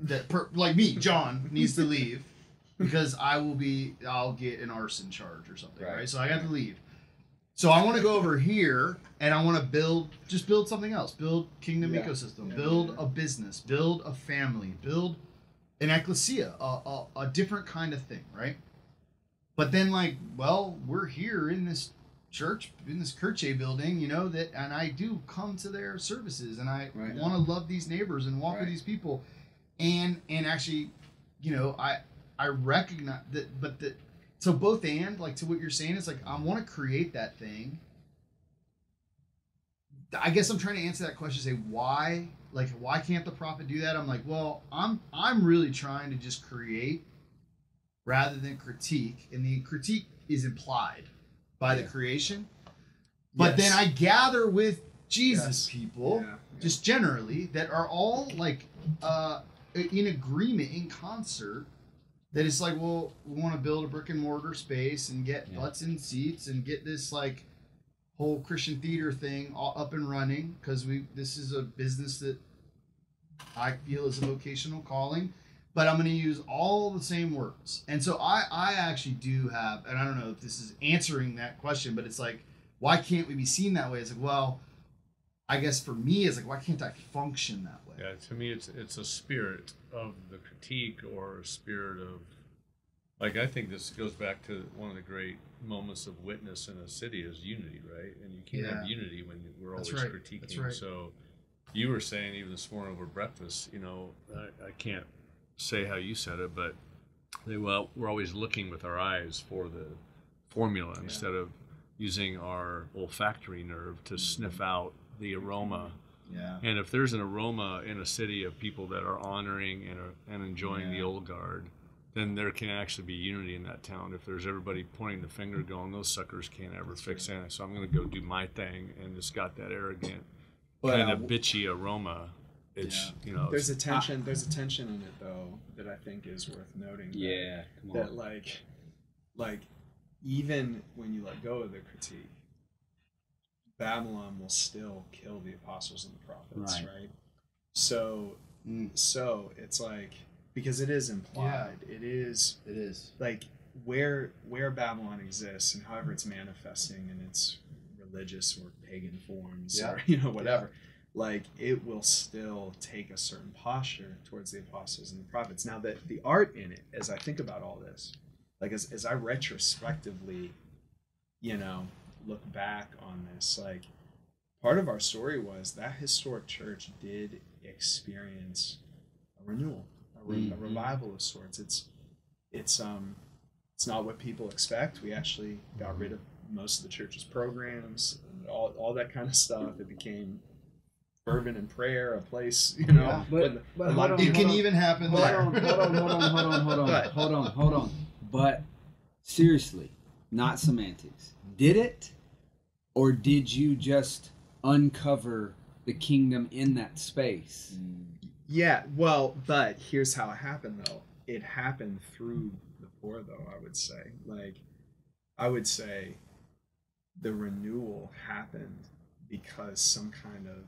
That per, like me, John needs to leave because I will be I'll get an arson charge or something, right? Right. So I got to leave. So I want to go over here and I want to build just build something else. Build kingdom Yeah. ecosystem. Yeah, build yeah. a business. Build a family. Build an ecclesia, a, a, a different kind of thing, right? But then, like, well, we're here in this church, in this Kirche building, you know, that, and I do come to their services and I Right. want to love these neighbors and walk with these people. And, and actually, you know, I, I recognize that, but that, so both and, like, to what you're saying, is like, I want to create that thing. I guess I'm trying to answer that question. Say why, like, why can't the prophet do that? I'm like, well, I'm I'm really trying to just create rather than critique, and the critique is implied by the creation. But Yes. then I gather with Jesus Yes. people, Yeah, yeah. just generally, that are all like uh, in agreement, in concert. That it's like, well, we want to build a brick and mortar space and get Yeah. butts in seats and get this like whole Christian theater thing all up and running because we this is a business that I feel is a vocational calling, but I'm going to use all the same words. And so I I actually do have, and I don't know if this is answering that question, but it's like, why can't we be seen that way? It's like, well, I guess for me, it's like, why can't I function that way? Yeah, to me, it's it's a spirit of the critique or a spirit of, like I think this goes back to one of the great moments of witness in a city is unity, right? And you can't have unity when we're always right, critiquing. right. So, you were saying even this morning over breakfast, you know, I, I can't say how you said it, but they well, we're always looking with our eyes for the formula instead of using our olfactory nerve to mm-hmm. sniff out the aroma Yeah. and if there's an aroma in a city of people that are honoring and, are, and enjoying the old guard, then there can actually be unity in that town. If there's everybody pointing the finger, going, "Those suckers can't ever fix anything," so I'm going to go do my thing, and it's got that arrogant, But, kind of bitchy aroma. It's you know, There's a it's- tension. There's a tension in it though that I think is worth noting. that- Yeah, come That like, like, even when you let go of the critique, Babylon will still kill the apostles and the prophets, Right. right? So, Mm. so it's like because it is implied. It is It is. like where where Babylon exists and however it's manifesting in its religious or pagan forms Yeah. or you know whatever like it will still take a certain posture towards the apostles and the prophets. Now that the art in it as i think about all this like as, as i retrospectively you know look back on this like part of our story was that historic church did experience a renewal a, re- a Mhm. revival of sorts. It's it's um it's not what people expect. We actually got rid of most of the church's programs and all, all that kind of stuff. It became fervent and prayer a place you know Yeah. But- with but hold on, It people- can even happen hold there. on, hold on, hold on, hold on, hold on, Go hold on, hold on. But seriously, not semantics. Did it, or did you just uncover the kingdom in that space? Mm. Yeah, well, but here's how it happened though. It happened through the poor though, I would say. Like I would say the renewal happened because some kind of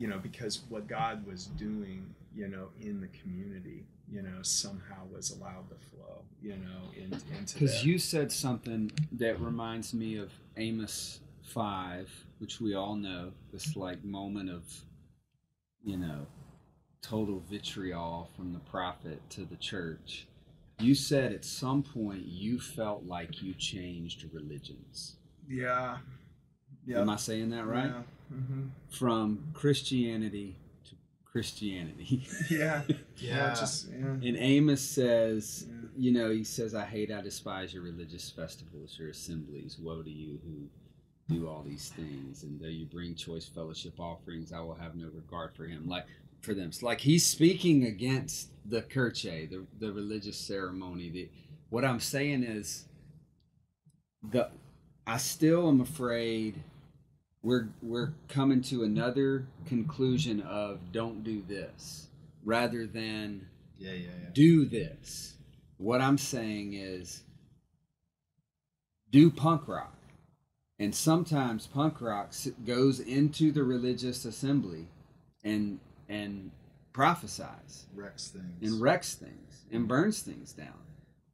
you know, because what God was doing, you know, in the community, you know, somehow was allowed to flow, you know, in, into Because you said something that reminds me of Amos 5, which we all know, this like moment of, you know, total vitriol from the prophet to the church. You said at some point you felt like you changed religions. Yeah. Yeah. Am I saying that right? Yeah. Hmm From Christianity to Christianity. yeah. Yeah. Just, yeah. And Amos says, Yeah. you know, he says, I hate, I despise your religious festivals, your assemblies. Woe to you who do all these things. And though you bring choice fellowship offerings, I will have no regard for him. Like, for them. It's like he's speaking against the kirche, the, the religious ceremony. The, what I'm saying is, the I still am afraid we're we're coming to another conclusion of don't do this rather than Yeah, yeah, yeah. do this. What I'm saying is do punk rock. And sometimes punk rock goes into the religious assembly and and prophesies wrecks things. and wrecks things and burns things down.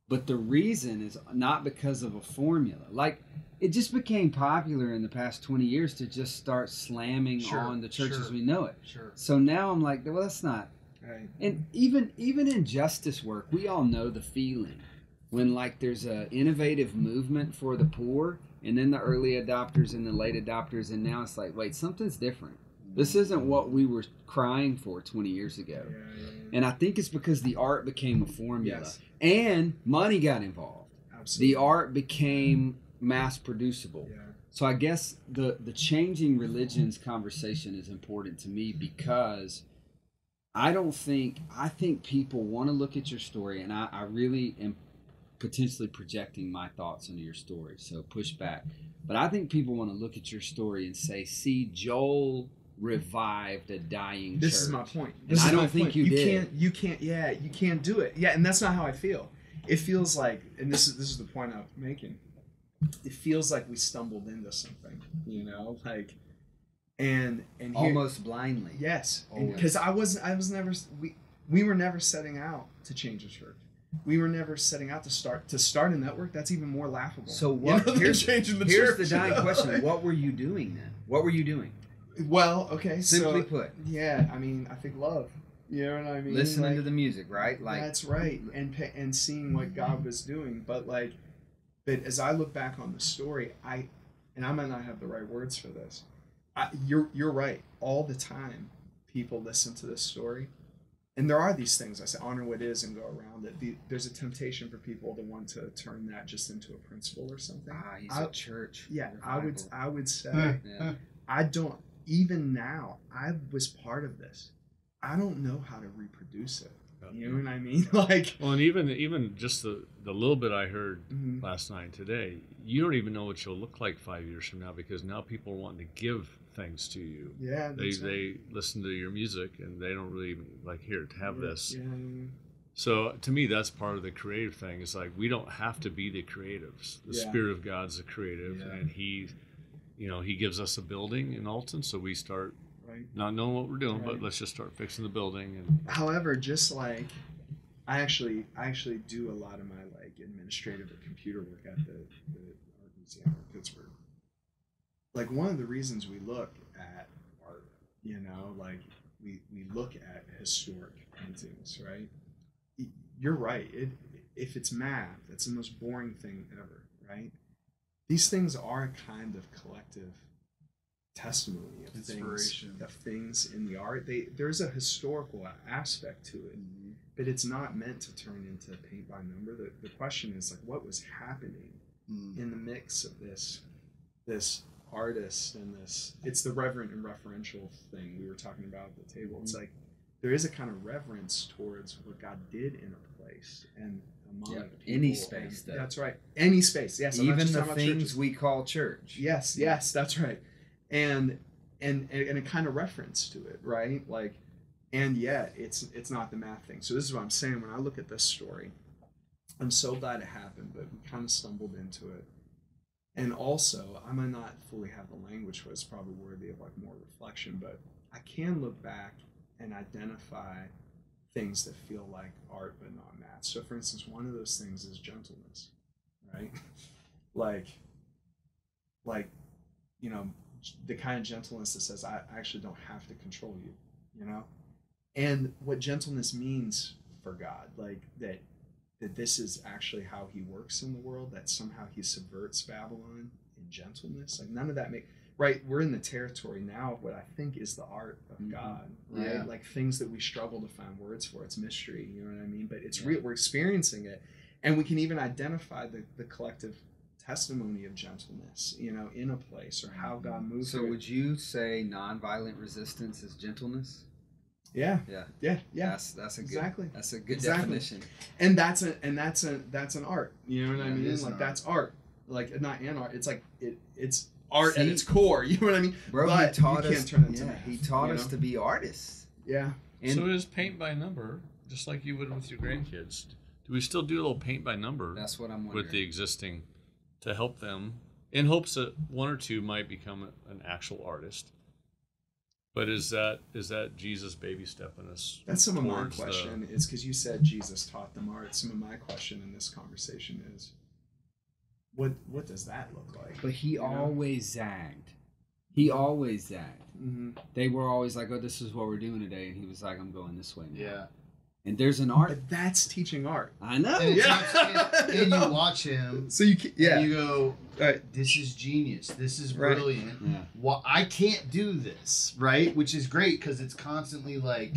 But the reason is not because of a formula. Like it just became popular in the past 20 years to just start slamming Sure, on the church as we know it. Sure. So now I'm like, well, that's not Right. and even even in justice work we all know the feeling when like there's a innovative movement for the poor and then the early adopters and the late adopters and now it's like wait something's different this isn't what we were crying for 20 years ago and i think it's because the art became a formula Yes. and money got involved Absolutely. the art became mass producible Yeah. So I guess the the changing religions conversation is important to me because I don't think I think people want to look at your story, and I, I really am potentially projecting my thoughts into your story. So push back. But I think people want to look at your story and say, "See, Joel revived a dying This church." is my point. And This I don't my think point. you did. can't. You can't. Yeah, you can't do it. Yeah, and that's not how I feel. It feels like, and this is this is the point I'm making. It feels like we stumbled into something. You know, like, and and here, almost blindly. yes, because I wasn't I was never we we were never setting out to change a church. We were never setting out to start to start a network. That's even more laughable. So You what? know, here's changing the here's church, the dying you know? question: What were you doing then? What were you doing? Well, okay, Simply so put, yeah, I mean, I think love. You know what I mean? listening Like, to the music, right? Like that's right, and and seeing what God was doing. But like, but as I look back on the story, I, and I might not have the right words for this. I, you're you're right. All the time, people listen to this story, and there are these things. I say honor what is and go around it. The, there's a temptation for people to want to turn that just into a principle or something. ah, he's I- a church. Yeah, I would. I would say Yeah. I don't even now. I was part of this. I don't know how to reproduce it. You know what I mean? Like, Well, and even even just the the little bit I heard mhm. last night and today, you don't even know what you'll look like five years from now because now people are wanting to give things to you. yeah, They right. they listen to your music and they don't really like here to have Yeah, this. Yeah, yeah, So to me, that's part of the creative thing. It's like we don't have to be the creatives. The. Spirit of God's the creative, and He, you know, He gives us a building in Alton, so we start right. not knowing what we're doing, Right. but let's just start fixing the building. And However, just like I actually, I actually do a lot of my like administrative or computer work at the, the art museum in Pittsburgh. Like one of the reasons we look at art, you know, like we we look at historic paintings, right? You're right. It if it's math, that's the most boring thing ever, right? These things are a kind of collective testimony of Inspiration. things of things in the art. They there's a historical aspect to it, but it's not meant to turn into paint by number. The, the question is like what was happening Mm. in the mix of this this artist and this it's the reverent and referential thing we were talking about at the table. It's like there is a kind of reverence towards what God did in a place and among Yeah, people. any space, though. That's right. Any space. Yes. I'm not Even the things churches. we call church. Yes, yes, that's right. And and and a kind of reference to it, right? Like and yet it's it's not the math thing. So this is what I'm saying when I look at this story. I'm so glad it happened, but we kind of stumbled into it. And also, I might not fully have the language for it. It's probably worthy of like more reflection, but I can look back and identify things that feel like art but not math. So for instance, one of those things is gentleness, right? like like you know the kind of gentleness that says I actually don't have to control you, you know? And what gentleness means for God, like that that this is actually how he works in the world, that somehow he subverts Babylon in gentleness. Like none of that make right, we're in the territory now of what I think is the art of Mhm. God. Right? Yeah. Like things that we struggle to find words for. It's mystery, you know what I mean? But it's Yeah. real we're experiencing it. And we can even identify the, the collective testimony of gentleness, you know, in a place or how God moves. So would you say nonviolent resistance is gentleness? yeah, Yeah. yeah, yeah. That's that's a good Exactly. that's a good Exactly. definition. and that's a and that's a that's an art. You know what I Yeah, it mean? Like an that's art. Like not an art. It's like it it's art at its core. You know what I mean? Bro, But he taught you us can't turn it yeah, math, he taught us know? to be artists. Yeah. And so is paint by number, just like you would with your grandkids. Do we still do a little paint by number that's what I'm wondering. with the existing to help them in hopes that one or two might become an actual artist? But is that is that Jesus baby stepping us? That's some of my towards the- question is because you said Jesus taught them art. Some of my question in this conversation is, what what does that look like? but he you know? always zagged. He always zagged. hmm They were always like, "Oh, this is what we're doing today," and he was like, "I'm going this way now." Yeah. And there's an art. But that's teaching art. I know. And, it's Yeah. and, and you watch him. So you can, yeah. And you go, Right. this is genius. This is Right. brilliant. Yeah. Well, I can't do this, right? Which is great because it's constantly like,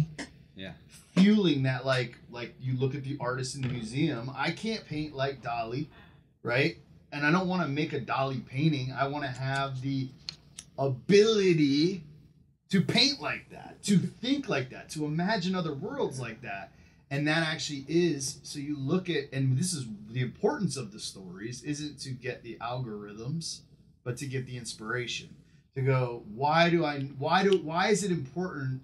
Yeah. fueling that. Like, like you look at the artists in the museum. I can't paint like Dali, right? And I don't want to make a Dali painting. I want to have the ability to paint like that, to think like that, to imagine other worlds like that. And that actually is so you look at and this is the importance of the stories isn't to get the algorithms, but to get the inspiration. To go, why do I why do why is it important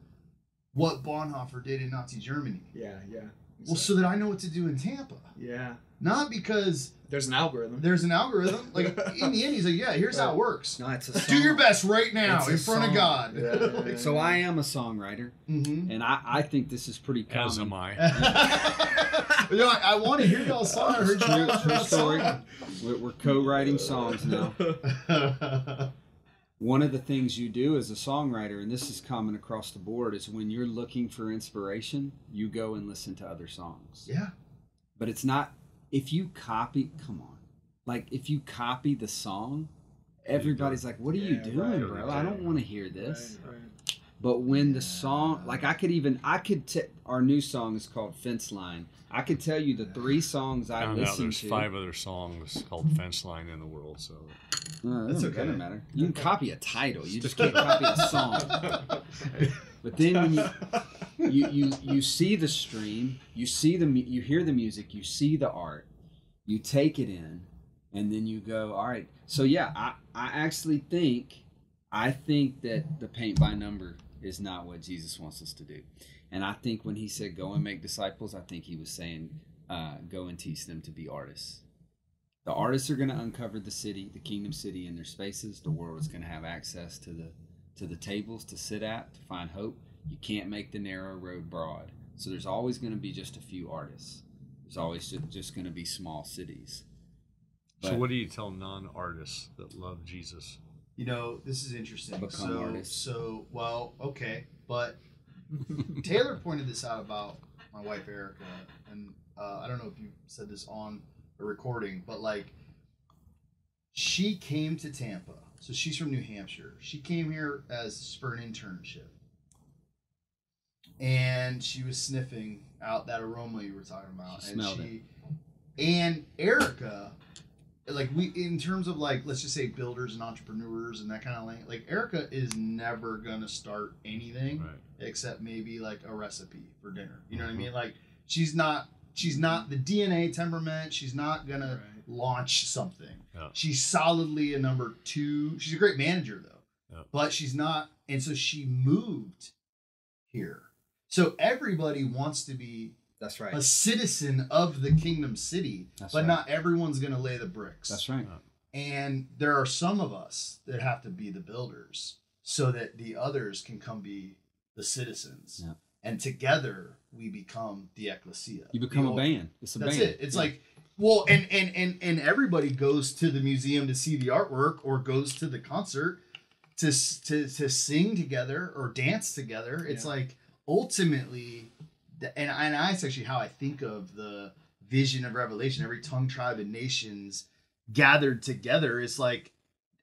what Bonhoeffer did in Nazi Germany? Yeah, yeah. Well, so that I know what to do in Tampa. yeah, Not because there's an algorithm. there's an algorithm. Like in the end, he's like, yeah, here's how it works. No, it's a Do your best right now It's in front song. of God. Yeah, yeah, yeah. So I am a songwriter, hmm and I, I think this is pretty common. As am I. you know, I, I want to hear y'all's song. I heard you True, true story. We're, we're co-writing songs now. One of the things you do as a songwriter, and this is common across the board, is when you're looking for inspiration, you go and listen to other songs. yeah. But it's not if you copy. Come on, like if you copy the song, everybody's like, "What are you doing, right, bro? right. I don't want to hear this." Right, right. But when the song, like I could even, I could. T- our new song is called Fence Line. I could tell you the three songs I Found out listen there's to. five other songs called Fence Line in the world, so No, That's okay. doesn't matter. You can copy a title. You just can't copy a song. But then when you, you you you see the stream, you see the you hear the music, you see the art, you take it in, and then you go, all right. So yeah, I I actually think I think that the paint by number is not what Jesus wants us to do, and I think when he said go and make disciples, I think he was saying uh, go and teach them to be artists. The artists are going to uncover the city, the kingdom city, in their spaces. The world is going to have access to the to the tables to sit at to find hope. You can't make the narrow road broad. So there's always going to be just a few artists. There's always ju- just going to be small cities. so what do you tell non-artists that love Jesus? You know, this is interesting. Become so, artists. so well, okay, but Taylor pointed this out about my wife Erica, and uh, I don't know if you said this on a recording, but like, she came to Tampa. So she's from New Hampshire. She came here as for an internship, and she was sniffing out that aroma you were talking about, She and smelled she and Erica like we in terms of like let's just say builders and entrepreneurs and that kind of thing like erica is never gonna start anything Right. except maybe like a recipe for dinner you know what i mm-hmm. mean like she's not she's not the dna temperament she's not gonna Right. launch something Yeah. she's solidly a number two she's a great manager though Yeah. but she's not and so she moved here so everybody wants to be That's right a citizen of the kingdom city That's but right. not everyone's going to lay the bricks That's right. and there are some of us that have to be the builders so that the others can come be the citizens. Yeah. And together we become the ecclesia. You become The a band. It's a That's band. it. It's Yeah. like well, and, and and and everybody goes to the museum to see the artwork or goes to the concert to to to sing together or dance together. It's Yeah. like ultimately the, and, and that's actually how I think of the vision of Revelation. Every tongue, tribe, and nations gathered together is like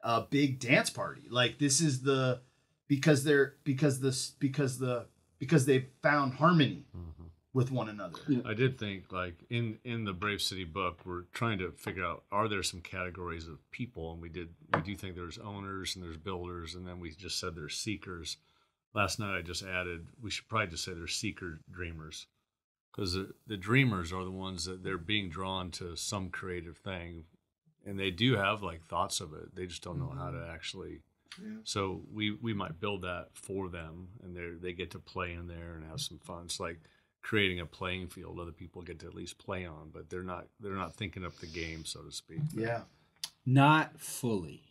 a big dance party. Like this is the because they're because this because the because they've found harmony Mhm. with one another. I did think like in in the Brave City book, we're trying to figure out are there some categories of people, and we did we do think there's owners and there's builders, and then we just said there's seekers. Last night I just added we should probably just say there's seeker dreamers, because the, the dreamers are the ones that they're being drawn to some creative thing, and they do have like thoughts of it. They just don't know how to actually Yeah. so we we might build that for them, and they they get to play in there and have some fun. It's like creating a playing field other people get to at least play on, but they're not they're not thinking up the game, so to speak. Yeah. Not fully.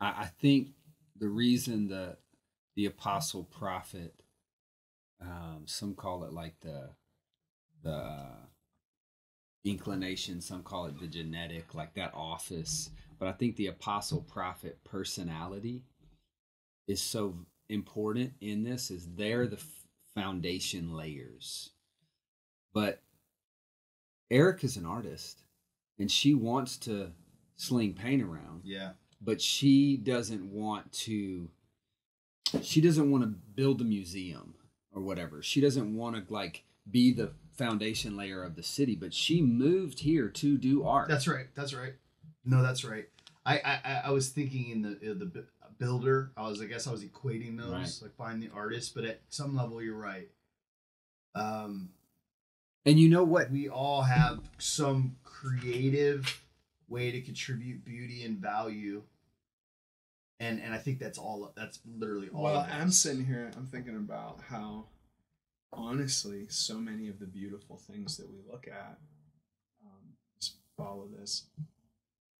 I, I think the reason that the apostle prophet, um, some call it like the the inclination, some call it the genetic, like that office. But I think the apostle prophet personality is so important in this. Is they're the foundation layers. But Eric is an artist, and she wants to sling paint around Yeah. but she doesn't want to she doesn't want to build a museum or whatever she doesn't want to like be the foundation layer of the city but she moved here to do art That's right. That's right. No, that's right. I I, I- I was thinking in the uh, the builder. I was I guess I was equating those Right. like find the artist, but at some level you're right. Um, And you know what? we all have some creative way to contribute beauty and value. And and I think that's all. That's literally all. Well, I'm sitting here, I'm thinking about how, honestly, so many of the beautiful things that we look at, um, just follow this,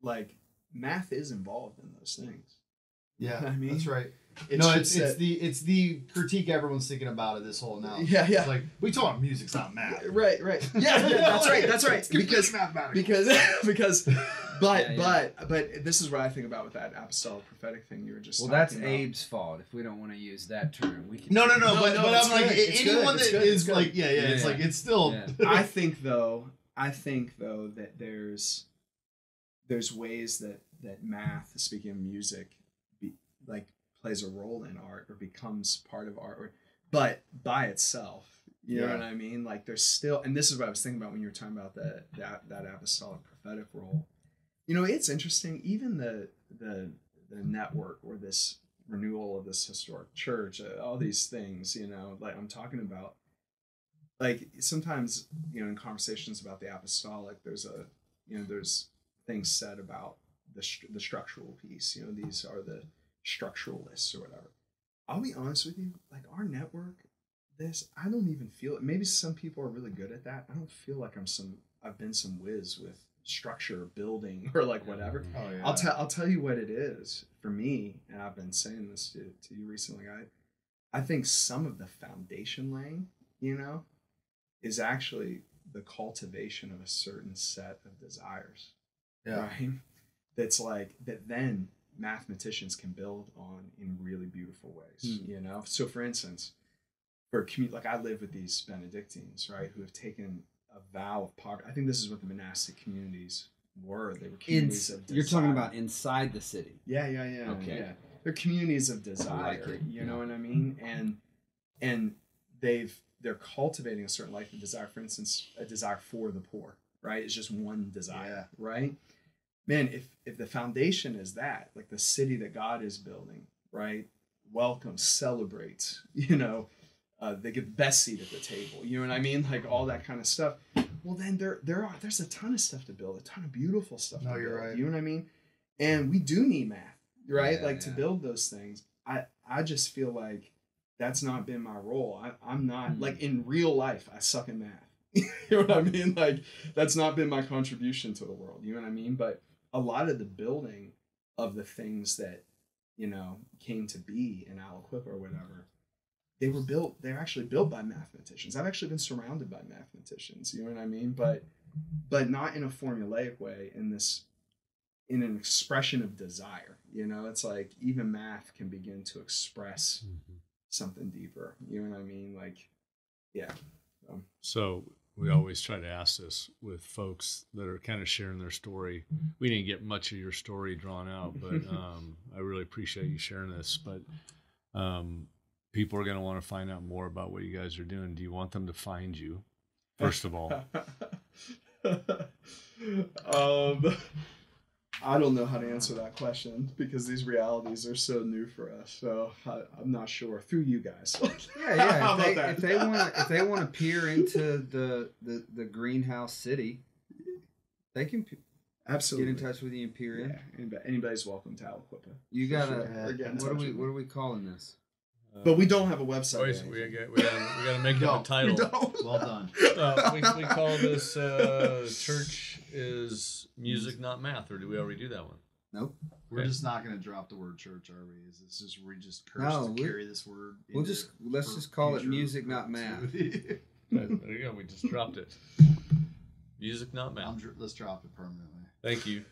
like math is involved in those things. Yeah, I mean, that's right. It's no, it's it's that- the it's the critique everyone's thinking about of this whole now. Yeah, yeah. It's like we talk about music's not math. Right, right. Yeah, yeah, that's right, that's right. It's completely Because mathematical. because because but Yeah, yeah. but but this is what I think about with that apostolic prophetic thing you were just Well, that's about. Abe's fault. If we don't want to use that term, we can. no, no, no, No, but, no, but I'm like it's anyone it's that good, is it's good. like yeah, yeah, it's Yeah. like it's still. Yeah. I think though, I think though that there's there's ways that that math, speaking of music, be, like plays a role in art or becomes part of art, or, but by itself. You know what I mean? Like there's still, and this is what I was thinking about when you were talking about that that that apostolic prophetic role. You know, it's interesting. Even the the the network or this renewal of this historic church, uh, all these things. You know, like I'm talking about like sometimes you know in conversations about the apostolic there's a you know there's things said about the the structural piece you know these are the structuralists or whatever i'll be honest with you like our network this i don't even feel it. maybe some people are really good at that i don't feel like i'm some i've been some whiz with structure building or like mm-hmm. whatever Oh yeah. I'll tell I'll tell you what it is for me, and I've been saying this to, to you recently. I I think some of the foundation laying, you know, is actually the cultivation of a certain set of desires. Yeah. Right? That's like that then mathematicians can build on in really beautiful ways. Hmm. You know? So for instance, for a community like I live with these Benedictines, right, who have taken a vow of poverty. I think this is what the monastic communities were. They were In, communities of you're talking about inside the city. Yeah, yeah, yeah. Okay. Yeah. They're communities of desire. it, You know what I mean? And and they've they're cultivating a certain life of desire. For instance, a desire for the poor, right? It's just one desire, right? Man, if if the foundation is that, like the city that God is building, right? Welcome, celebrates, you know, uh, they get the best seat at the table. You know what I mean? Like all that kind of stuff. Well, then there there are there's a ton of stuff to build, a ton of beautiful stuff. No, to you're build, right. You know what I mean? And we do need math, right? Yeah, like to build those things. I I just feel like that's not been my role. I, I'm not Hmm. like in real life. I suck at math. you know what I mean? Like that's not been my contribution to the world. You know what I mean? But a lot of the building of the things that you know came to be in Aliquippa or whatever, they were built. They're actually built by mathematicians. I've actually been surrounded by mathematicians. You know what I mean? But but not in a formulaic way. In this in an expression of desire. You know, it's like even math can begin to express something deeper. You know what I mean? Like, yeah. Um, So we always try to ask this with folks that are kind of sharing their story. We didn't get much of your story drawn out, but um, I really appreciate you sharing this. But um, people are going to want to find out more about what you guys are doing. Do you want them to find you? First of all, um, I don't know how to answer that question because these realities are so new for us. So I, I'm not sure. Through you guys. Yeah, yeah. If they, if they want, if they want to peer into the, the the greenhouse city, they can Absolutely. get in touch with the Imperium. Yeah, anybody, anybody's welcome to Aliquippa. You gotta. sure. Yeah. Or get in What are we What are we calling this? But we don't have a website. Boys, we anything. got we got we got to make No, up a title. We don't. Well done. Uh, we, we call this uh, church is music, not math, or do we already do that one? Nope. We're Okay. just not going to drop the word church, are we? Is this just we just cursed No, to we're- carry this word? We'll just let's just call it music, not math. there you go. We just dropped it. Music, not I'm math. dr- let's drop it permanently. Thank you.